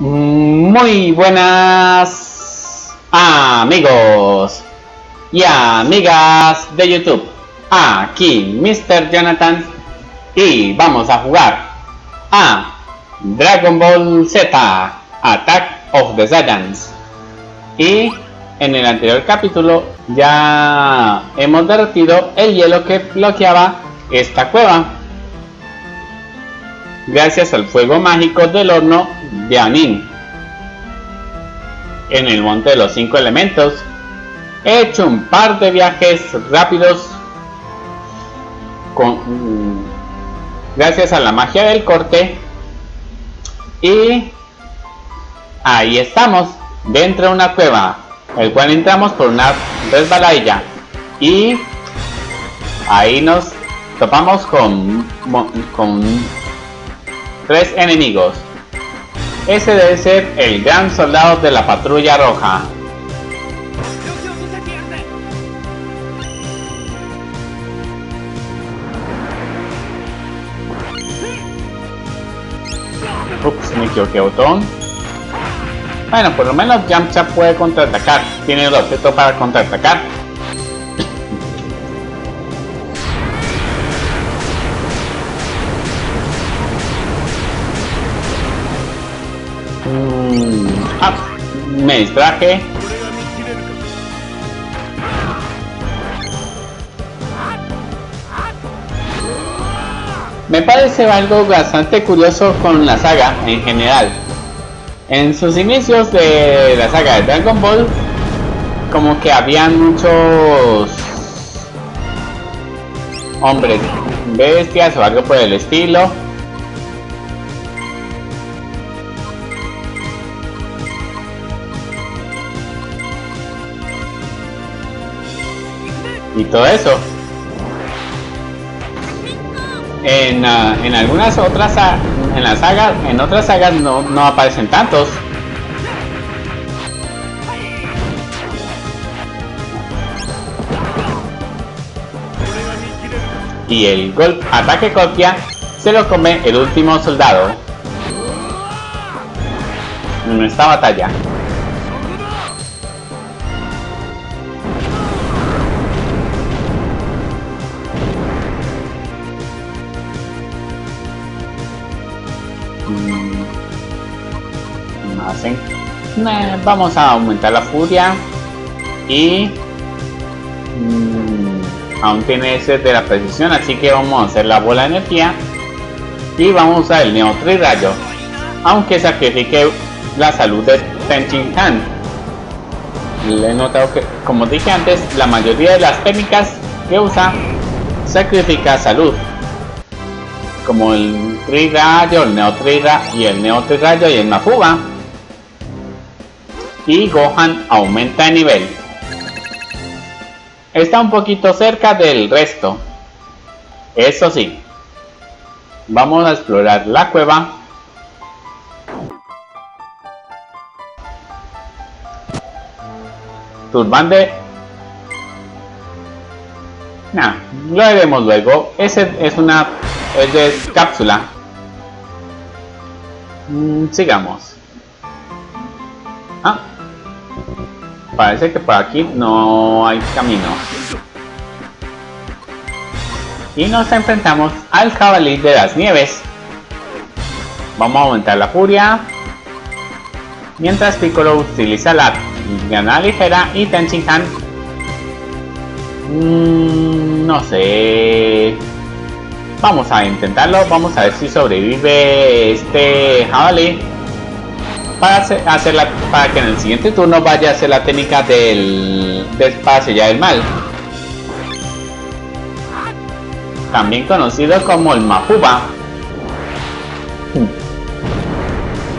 Muy buenas amigos y amigas de YouTube. Aquí Mr. Jonathan y vamos a jugar a Dragon Ball Z Attack of the Saiyans. Y en el anterior capítulo ya hemos derretido el hielo que bloqueaba esta cueva. Gracias al fuego mágico del horno de Anin. En el monte de los cinco elementos. He hecho un par de viajes rápidos con, mm, gracias a la magia del corte. Y ahí estamos, dentro de una cueva, el cual entramos por una resbaladilla. Y ahí nos topamos con, con tres enemigos. Ese debe ser el gran soldado de la patrulla roja. Ups, me equivoqué botón. Bueno, por lo menos Yamcha puede contraatacar. Tiene el objeto para contraatacar. Me distraje. Me parece algo bastante curioso con la saga en general. En sus inicios de la saga de Dragon Ball, como que habían muchos hombres bestias o algo por el estilo. Y todo eso. En, uh, en algunas otras en las sagas en otras sagas no, no aparecen tantos. Y el gol ataque copia se lo come el último soldado. En esta batalla vamos a aumentar la furia y mmm, aún tiene ese de la precisión así que vamos a hacer la bola de energía y vamos a usar el neo rayo aunque sacrifique la salud de Tenchin Han. Le he notado que como dije antes la mayoría de las técnicas que usa sacrifica salud como el Rayo, el Neo y el Neo y el Mafuga y Gohan aumenta de nivel. Está un poquito cerca del resto. Eso sí. Vamos a explorar la cueva. Turbante. Nah, lo veremos luego. Ese es una es cápsula. Mm, sigamos. Ah, Parece que por aquí no hay camino. Y nos enfrentamos al jabalí de las nieves. Vamos a aumentar la furia. Mientras Piccolo utiliza la granada ligera y Tenchinhan mmm, no sé vamos a intentarlo vamos a ver si sobrevive este jabalí para hacer, la, para que en el siguiente turno vaya a hacer la técnica del, despacio ya del mal. También conocido como el Mafuba.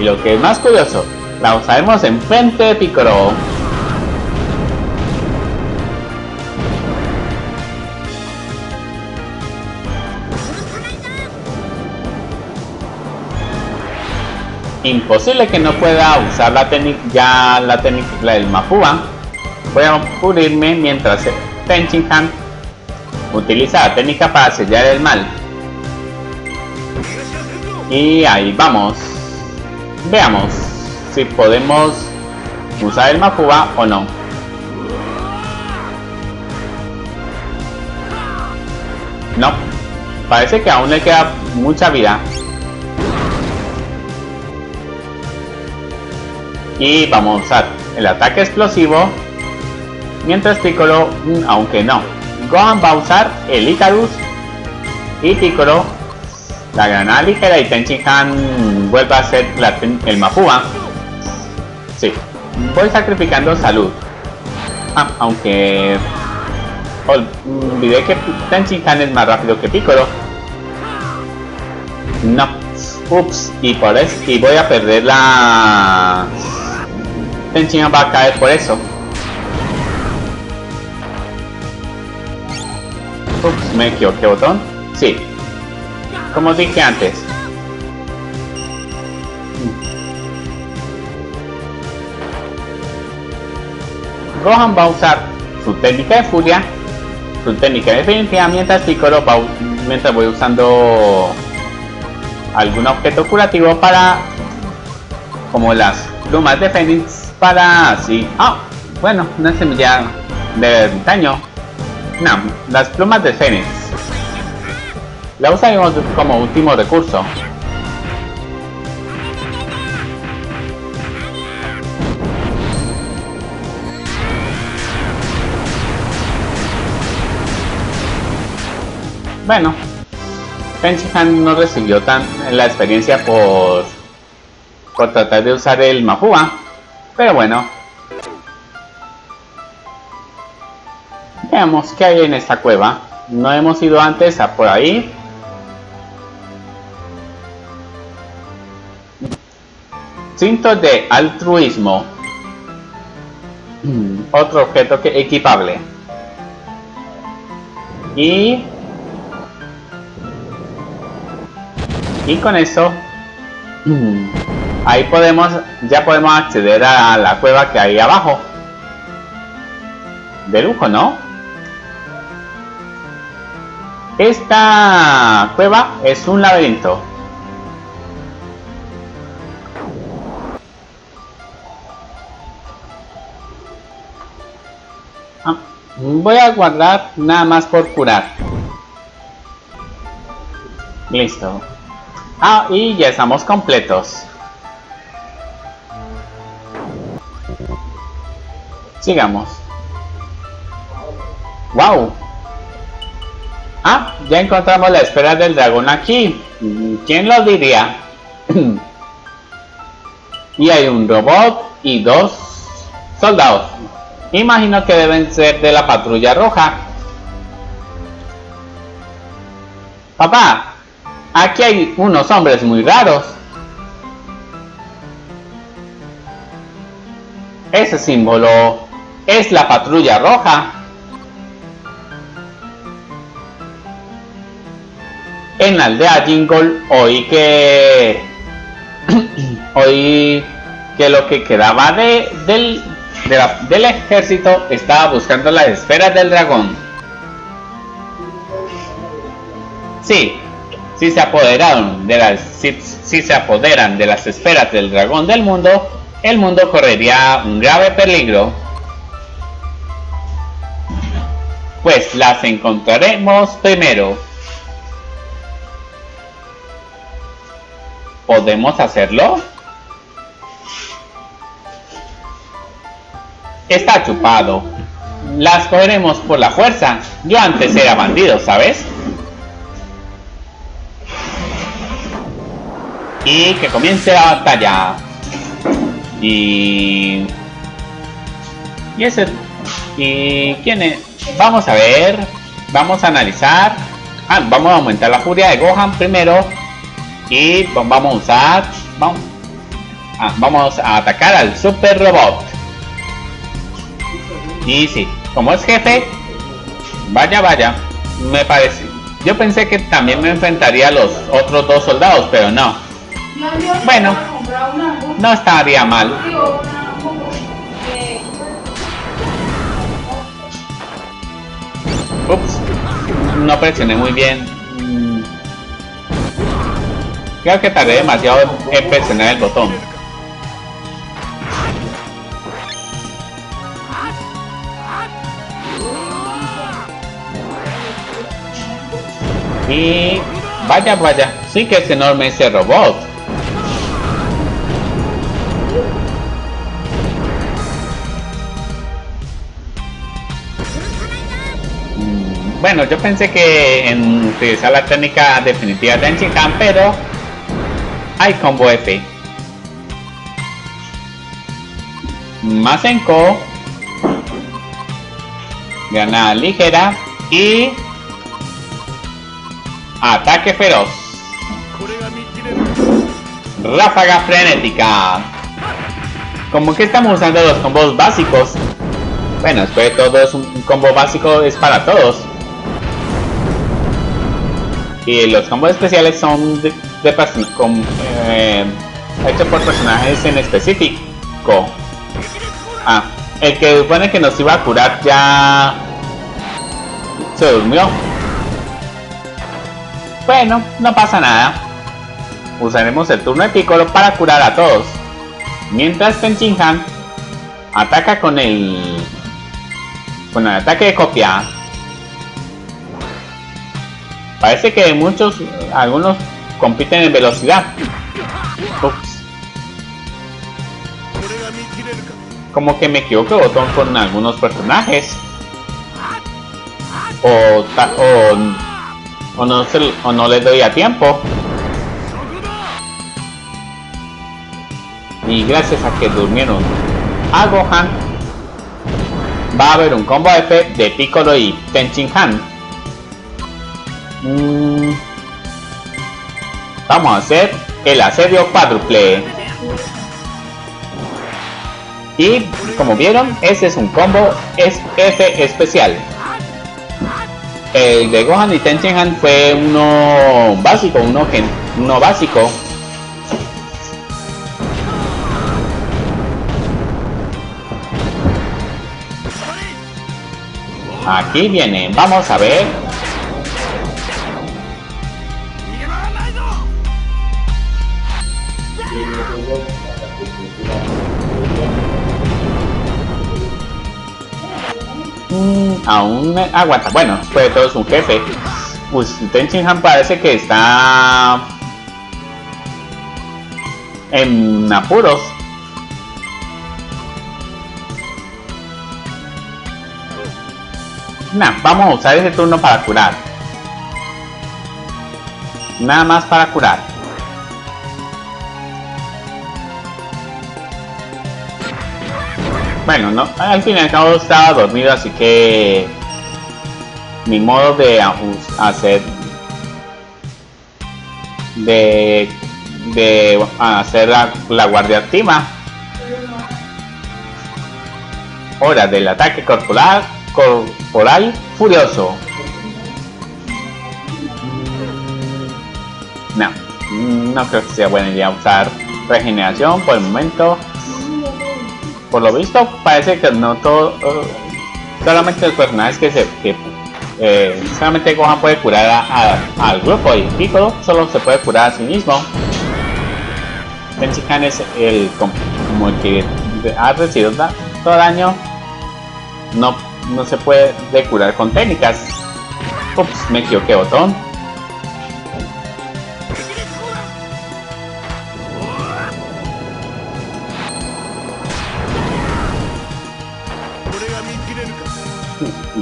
Y lo que es más curioso, la usaremos en frente de Piccolo. Imposible que no pueda usar la técnica ya la técnica del Mafua voy a cubrirme mientras Tenchin Han utiliza la técnica para sellar el mal y ahí vamos veamos si podemos usar el Mafuba o no. No, parece que aún le queda mucha vida. Y vamos a usar el ataque explosivo. Mientras Piccolo, mm, aunque no. Gohan va a usar el Icarus. Y Piccolo, la granada ligera y Tenchin vuelve a ser el Mafuba. Sí, voy sacrificando salud. Ah, aunque olvidé que Tenchin es más rápido que Piccolo. No. Ups, y por eso, y voy a perder la Tenchin va a caer por eso. Me equivoqué botón. Sí. Como dije antes. Gohan va a usar su técnica de furia, su técnica de definitiva, mientras Piccolo va, mientras voy usando algún objeto curativo para como las plumas de Fénix para así. Ah, bueno, una semilla de daño. No, las plumas de Fénix. La usaremos como último recurso. Bueno, Penchihan no recibió tan la experiencia por por tratar de usar el Mafua. Pero bueno. Veamos qué hay en esta cueva. No hemos ido antes a por ahí. Cinto de altruismo. Otro objeto que equipable. Y... Y con eso... Ahí podemos, ya podemos acceder a la cueva que hay abajo. De lujo, ¿no? Esta cueva es un laberinto. Ah, voy a guardar nada más por curar. Listo. Ah, y ya estamos completos. Sigamos. ¡Wow! Ah, ya encontramos la esfera del dragón aquí. ¿Quién lo diría? y hay un robot y dos soldados. Imagino que deben ser de la patrulla roja. Papá, aquí hay unos hombres muy raros. Ese símbolo es la patrulla roja. En la aldea Jingle oí que oí que lo que quedaba de, del, del ejército estaba buscando las esferas del dragón. Sí, si se apoderaron de las si se apoderan de las esferas del dragón del mundo, el mundo correría un grave peligro pues las encontraremos primero. ¿Podemos hacerlo? Está chupado. Las cogeremos por la fuerza. Yo antes era bandido, ¿sabes? Y que comience la batalla. Y... Y ese... ¿Y quién es? Vamos a ver. Vamos a analizar. Ah, vamos a aumentar la furia de Gohan primero. Y vamos a usar. Vamos, ah, vamos a atacar al super robot. Y sí, como es jefe. Vaya, vaya. Me parece. Yo pensé que también me enfrentaría a los otros dos soldados, pero no. Bueno, no estaría mal. Ups, no presioné muy bien. Mm. Creo que tardé demasiado en presionar el botón. Y vaya, vaya, sí que es enorme ese robot. Bueno, yo pensé que en utilizar la técnica definitiva de Enchikan, pero hay combo F. Masenko, granada ligera y ataque feroz. Ráfaga frenética. Como que estamos usando los combos básicos. Bueno, después de todo es un combo básico es para todos. Y los combos especiales son de, eh, hechos por personajes en específico. Ah, el que supone que nos iba a curar ya se durmió. Bueno, no pasa nada. Usaremos el turno de Piccolo para curar a todos. Mientras Tenchinhan ataca con el con el ataque de copia. Parece que muchos, algunos compiten en velocidad. Como que me equivoco botón con algunos personajes. O, o, no, se, o no les doy a tiempo. Y gracias a que durmieron a Gohan, va a haber un combo F de Piccolo y Tenchin Han. Mm. Vamos a hacer el asedio cuádruple. Y como vieron, ese es un combo es especial. El de Gohan y Tenshinhan fue uno básico, uno, uno básico. Aquí viene, vamos a ver aún aguanta. Bueno, de todo es un jefe. Pues Han parece que está en apuros. Nah, vamos a usar ese turno para curar. Nada más para curar. Bueno, no, al fin y al cabo estaba dormido, así que mi modo de hacer de de hacer la, guardia activa. Hora del ataque corporal corporal furioso. No no creo que sea buena idea usar regeneración por el momento por lo visto parece que no todo solamente los personajes que se que, eh, solamente Gohan puede curar al grupo y Piccolo solo se puede curar a sí mismo. Tenshinhan es el como el que ha recibido todo daño no, no se puede curar con técnicas. Ups me equivoqué botón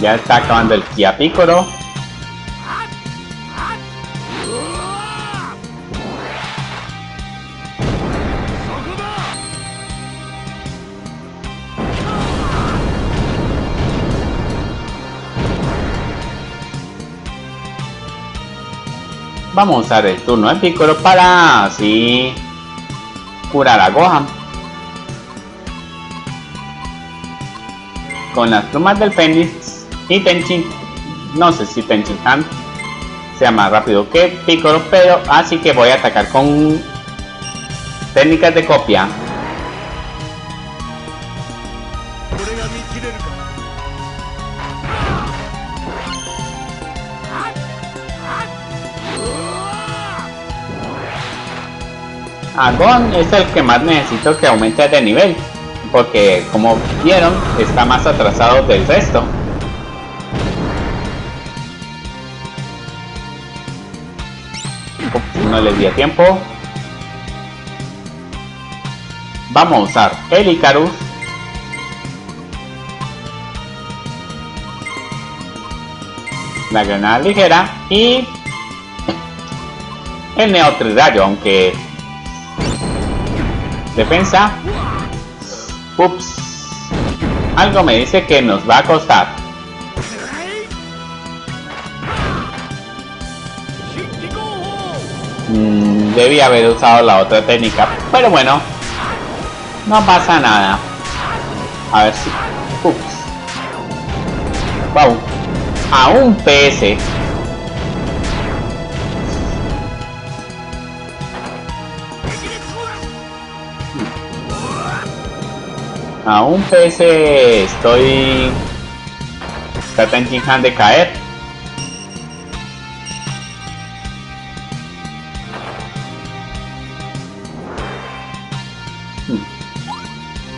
Ya está acabando el Kia Piccolo. Vamos a usar el turno de Piccolo para así curar a Gohan. Con las plumas del Fénix y Tenchin, no sé si Tenchin Han sea más rápido que Piccolo, pero así que voy a atacar con técnicas de copia. Agon es el que más necesito que aumente de nivel, porque como vieron está más atrasado del resto. no le dio tiempo. Vamos a usar el Icarus. La granada ligera y el Neotridayo, aunque defensa. Ups. Algo me dice que nos va a costar. Mm, haber usado la otra técnica, pero bueno, no pasa nada. A ver si... Ups. Wow. A un PS. A un PS estoy... Está en de caer.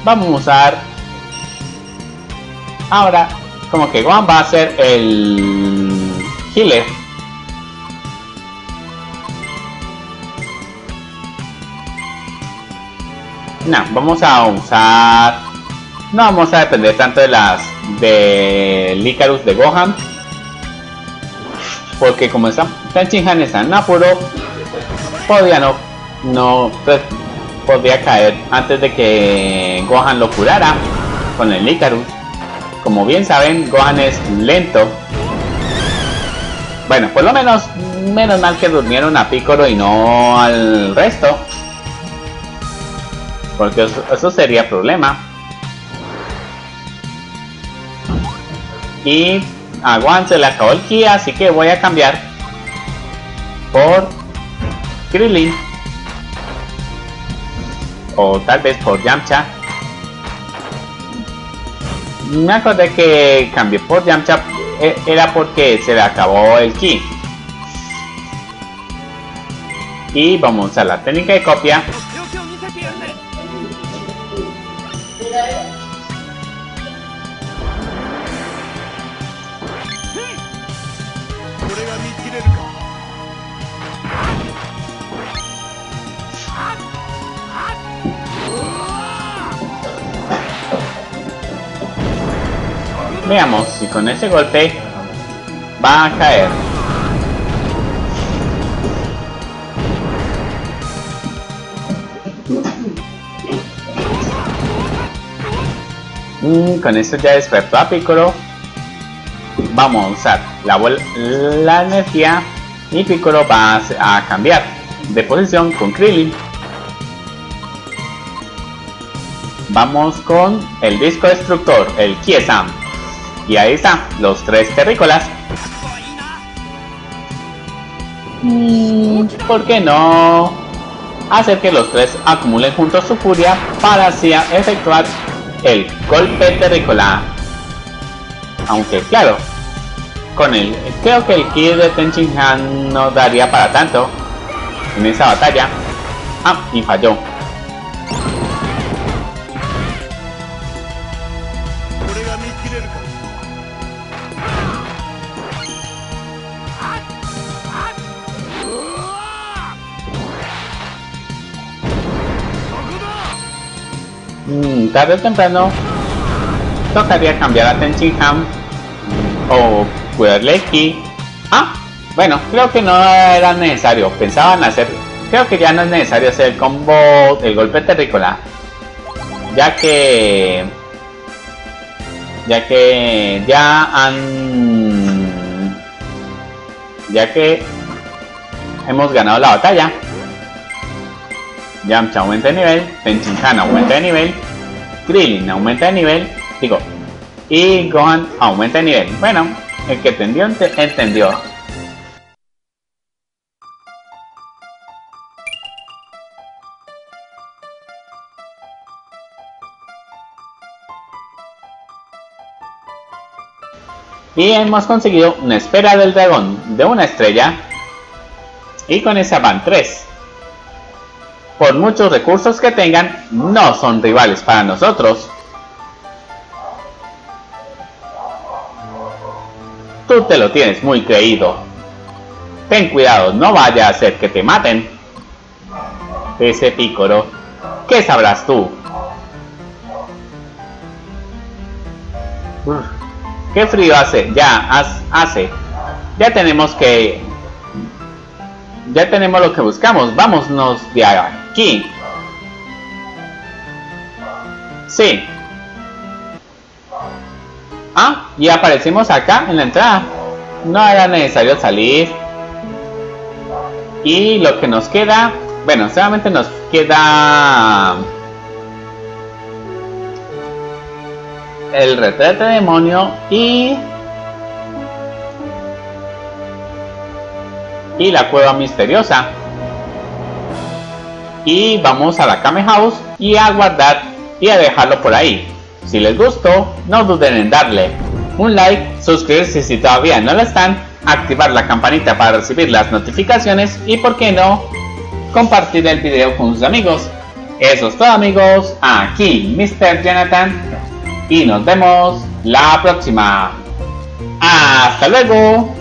vamos a usar. Ahora como que Juan va a ser el healer. No, vamos a usar no vamos a depender tanto de las de Icarus de Gohan porque como está Tenchinhan está en apuro podría no no pues, podría caer antes de que Gohan lo curara con el Icarus. Como bien saben, Gohan es lento. Bueno, por lo menos, menos mal que durmieron a Piccolo y no al resto. Porque eso, sería problema. Y a Gohan se le acabó el ki, así que voy a cambiar por Krillin o tal vez por Yamcha. Me acordé que cambié por Yamcha e, era porque se le acabó el ki. Y vamos a la técnica de copia. Si con ese golpe va a caer. Con eso ya despertó a Piccolo. Vamos a usar la, la energía y Piccolo va a cambiar de posición con Krillin. Vamos con el disco destructor, el Kiesam. Y ahí está, los tres terrícolas. Mm, ¿Por qué no? Hacer que los tres acumulen juntos su furia para así efectuar el golpe terrícola. Aunque claro, con el creo que el ki de Tenchin Han no daría para tanto en esa batalla. Ah, y falló. Tarde o temprano tocaría cambiar a Ham o cuidarle aquí. Ah, bueno, creo que no era necesario. Pensaban hacer, creo que ya no es necesario hacer el combo, el golpe terrícola, ya que, ya que ya han, ya que hemos ganado la batalla. Yamcha aumenta de nivel, Tenchinhan aumenta de nivel Krillin aumenta de nivel, digo, y Gohan aumenta de nivel. Bueno, el que entendió, entendió. Y hemos conseguido una esfera del dragón de una estrella. Y con esa van 3 por muchos recursos que tengan, no son rivales para nosotros. Tú te lo tienes muy creído. Ten cuidado, no vaya a hacer que te maten. ese pícoro. ¿Qué sabrás tú? qué frío hace. Ya, hace. Ya tenemos que... Ya tenemos lo que buscamos. Vámonos de aquí. Sí. Ah, y aparecimos acá en la entrada. No era necesario salir. Y lo que nos queda... Bueno, solamente nos queda... El retrato de demonio y... Y la cueva misteriosa. Y vamos a la Kame House y a guardar y a dejarlo por ahí. Si les gustó, no duden en darle un like, suscribirse si todavía no lo están, activar la campanita para recibir las notificaciones y por qué no, compartir el video con sus amigos. Eso es todo amigos, aquí Mr. Jonathan y nos vemos la próxima. ¡Hasta luego!